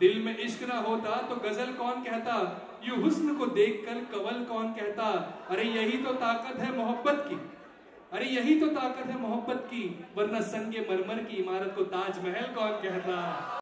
दिल में इश्क ना होता तो गज़ल कौन कहता? यू हुस्न को देखकर कवल कौन कहता? अरे यही तो ताकत है मोहब्बत की। अरे यही तो ताकत है मोहब्बत की, वरना संगे मरमर की इमारत को ताजमहल कौन कहता?